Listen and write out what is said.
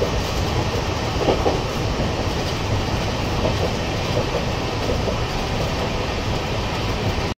Thank you.